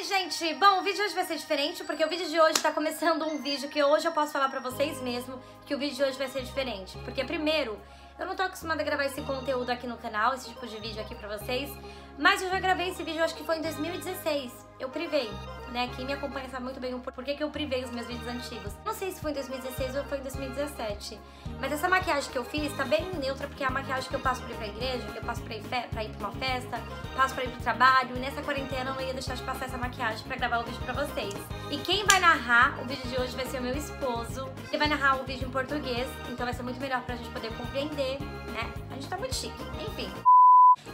Oi, gente! Bom, o vídeo de hoje vai ser diferente, porque o vídeo de hoje tá começando um vídeo que hoje eu posso falar pra vocês mesmo que o vídeo de hoje vai ser diferente. Porque, primeiro, eu não tô acostumada a gravar esse conteúdo aqui no canal, esse tipo de vídeo aqui pra vocês, mas eu já gravei esse vídeo, acho que foi em 2016. Eu privei, né? Quem me acompanha sabe muito bem por que, que eu privei os meus vídeos antigos. Não sei se foi em 2016 ou foi em 2017. Mas essa maquiagem que eu fiz tá bem neutra, porque é a maquiagem que eu passo pra ir pra igreja, que eu passo pra ir, pra ir pra uma festa, passo pra ir pro trabalho. E nessa quarentena eu não ia deixar de passar essa maquiagem pra gravar o vídeo pra vocês. E quem vai narrar o vídeo de hoje vai ser o meu esposo. Ele vai narrar o vídeo em português, então vai ser muito melhor pra gente poder compreender, né? A gente tá muito chique. Enfim.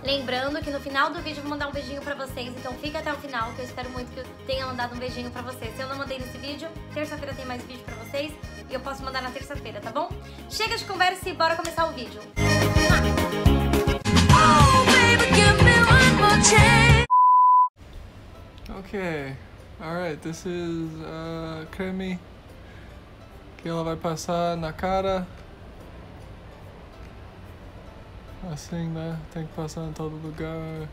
Lembrando que no final do vídeo eu vou mandar um beijinho pra vocês, então fica até o final, que eu espero muito que eu tenha mandado um beijinho pra vocês. Se eu não mandei nesse vídeo, terça-feira tem mais vídeo pra vocês e eu posso mandar na terça-feira, tá bom? Chega de conversa e bora começar o vídeo. Ok, alright, this is uh, creme que ela vai passar na cara. Assim, né? Tem que passar em todo lugar.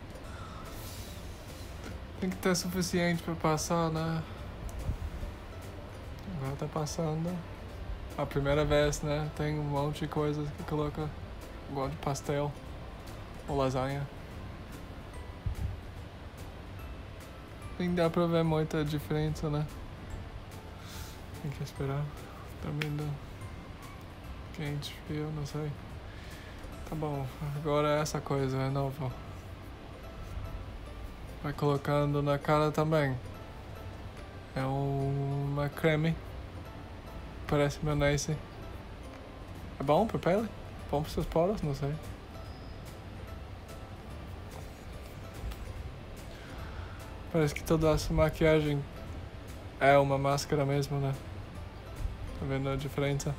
Tem que ter suficiente pra passar, né? Agora tá passando. A primeira vez, né? Tem um monte de coisas que coloca igual de pastel ou lasanha. Nem dá pra ver muita diferença, né? Tem que esperar. Tá vindo quente, frio, não sei. Tá bom, agora é essa coisa é nova. Vai colocando na cara também. É uma creme. Parece mayonnaise. É bom pra pele? Bom para seus poros? Não sei. Parece que toda essa maquiagem é uma máscara mesmo, né? Tá vendo a diferença?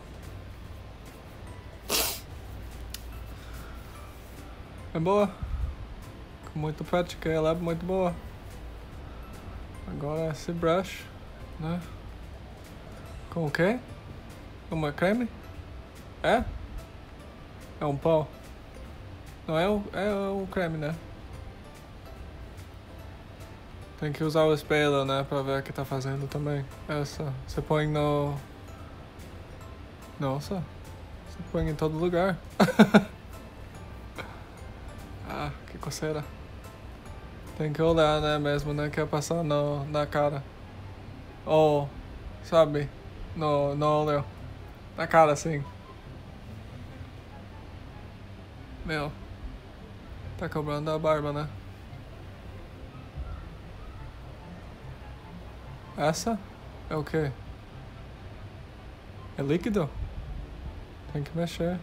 É boa. Muito prática, ela é muito boa. Agora esse brush, né? Com o quê? Uma creme? É? É um pó. Não é um, é um creme, né? Tem que usar o espelho, né? Pra ver o que tá fazendo também. Essa. Você põe no. Nossa. Você põe em todo lugar. coceira. Tem que olhar, né? Mesmo, né? Que é passar no, na cara. Ou, sabe? No, no olho. Na cara, assim. Meu. Tá cobrando a barba, né? Essa é o que? É líquido? Tem que mexer.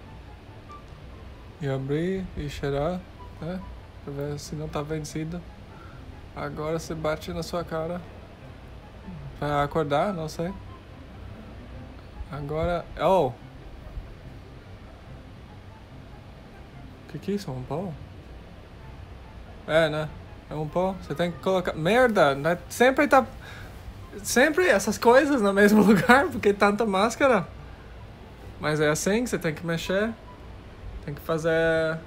E abrir e cheirar, né? Ver se não tá vencido. Agora você bate na sua cara. Pra acordar, não sei. Agora. Oh! O que que é isso? Um pó? É, né? É um pó. Você tem que colocar. Merda! Né? Sempre tá. Sempre essas coisas no mesmo lugar, porque tanta máscara. Mas é assim que você tem que mexer. Tem que fazer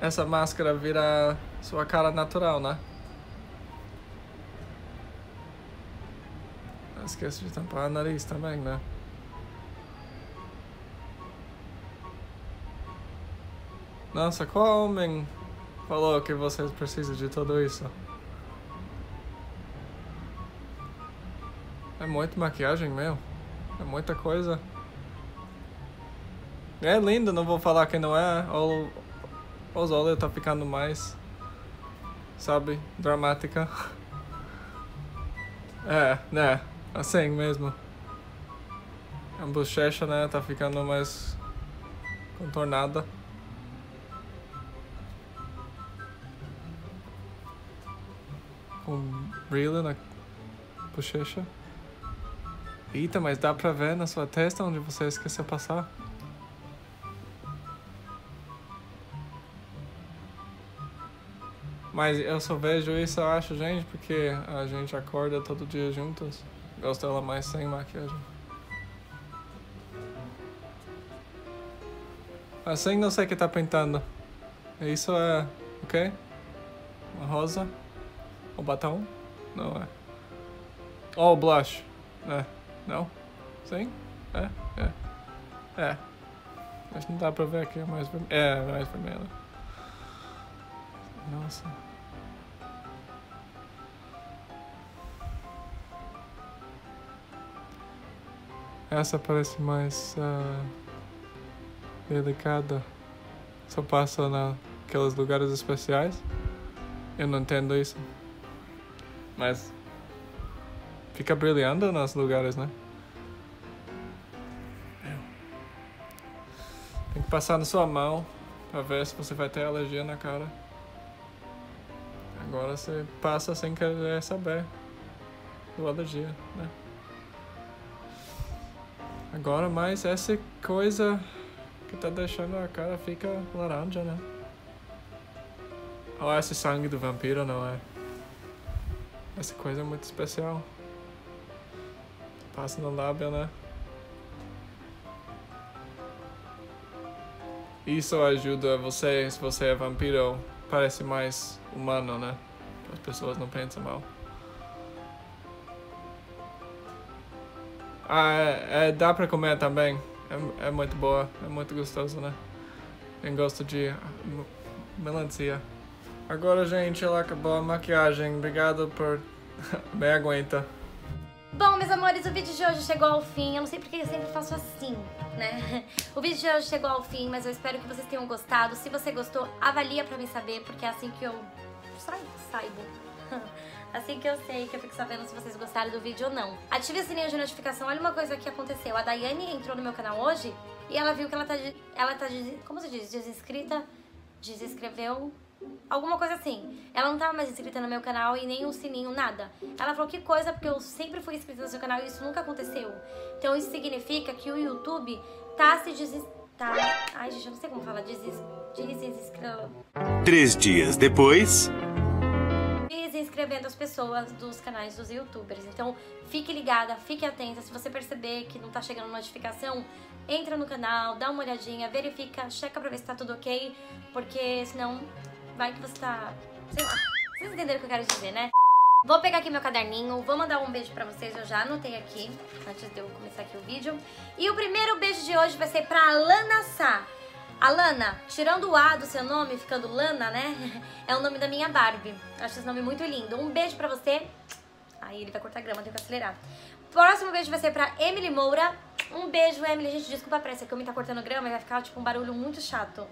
essa máscara virar sua cara natural, né? Não de tampar o nariz também, né? Nossa, qual homem falou que vocês precisam de tudo isso? É muita maquiagem, meu. É muita coisa. É lindo, não vou falar que não é. Ou, os olhos tá ficando mais, sabe, dramática. É, né, assim mesmo. A bochecha, né, tá ficando mais contornada. Com brilho na bochecha. Eita, mas dá pra ver na sua testa onde você esqueceu passar. Mas eu só vejo isso, eu acho, gente, porque a gente acorda todo dia juntos. Gosto dela mais sem maquiagem. Assim não sei o que tá pintando. Isso é o quê? Uma rosa? O batom? Não é. Oh, blush. É. Não? Sim? É, é. É. Mas não dá pra ver aqui, é mais vermelho. É, mais vermelho. Nossa. Essa parece mais uh, delicada. Só passa naqueles lugares especiais. Eu não entendo isso. Mas fica brilhando nos lugares, né? Tem que passar na sua mão pra ver se você vai ter alergia na cara. Agora você passa sem querer saber do alergia, né? Agora mais essa coisa que tá deixando a cara fica laranja, né? Ou esse sangue do vampiro, não é? Essa coisa é muito especial. Passa no lábio, né? Isso ajuda você, se você é vampiro, parece mais humano, né? As pessoas não pensam mal. Ah, é, é, dá pra comer também. É, é muito boa, é muito gostoso, né? Tem gosto de melancia. Agora, gente, ela acabou a maquiagem. Obrigado por me aguenta. Bom, meus amores, o vídeo de hoje chegou ao fim. Eu não sei porque eu sempre faço assim, né? O vídeo de hoje chegou ao fim, mas eu espero que vocês tenham gostado. Se você gostou, avalia pra me saber, porque é assim que eu saibo. Assim que eu sei, que eu fico sabendo se vocês gostaram do vídeo ou não. Ative o sininho de notificação. Olha uma coisa que aconteceu. A Daiane entrou no meu canal hoje e ela viu que ela tá... Ela tá... Como se diz? Desinscrita? Desinscreveu alguma coisa assim. Ela não tava mais inscrita no meu canal e nem o sininho, nada. Ela falou que coisa, porque eu sempre fui inscrita no seu canal e isso nunca aconteceu. Então isso significa que o YouTube tá se des... Tá... Ai, gente, eu não sei como fala. Desis... Desinscrevendo. Três dias depois... Desinscrevendo as pessoas dos canais dos youtubers. Então, fique ligada, fique atenta. Se você perceber que não tá chegando notificação, entra no canal, dá uma olhadinha, verifica, checa pra ver se tá tudo ok, porque senão vai que você tá... Sei lá, vocês entenderam o que eu quero dizer, né? Vou pegar aqui meu caderninho, vou mandar um beijo pra vocês, eu já anotei aqui, antes de eu começar aqui o vídeo. E o primeiro beijo de hoje vai ser pra Alana Sá. Alana, tirando o A do seu nome, ficando Lana, né? É o nome da minha Barbie. Acho esse nome muito lindo. Um beijo pra você. Aí ele vai cortar grama, tenho que acelerar. Próximo beijo vai ser pra Emily Moura. Um beijo, Emily. Gente, desculpa a pressa, que eu me tá cortando grama e vai ficar tipo um barulho muito chato.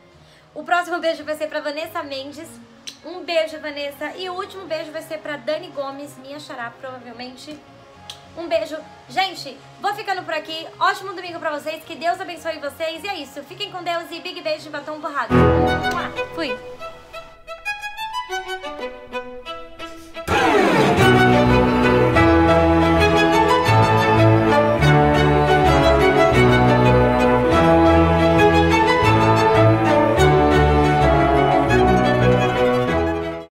O próximo beijo vai ser pra Vanessa Mendes. Um beijo, Vanessa. E o último beijo vai ser pra Dani Gomes, minha xará, provavelmente. Um beijo. Gente, vou ficando por aqui. Ótimo domingo pra vocês. Que Deus abençoe vocês. E é isso. Fiquem com Deus e big beijo de batom borrado. Fui.